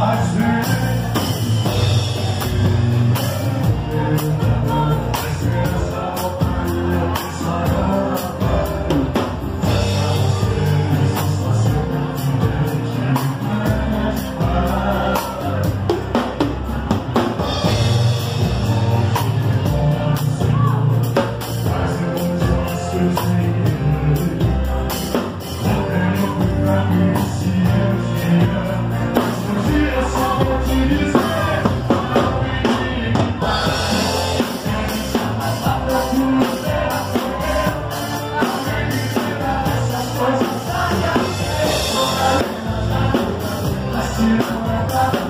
Touch me. You.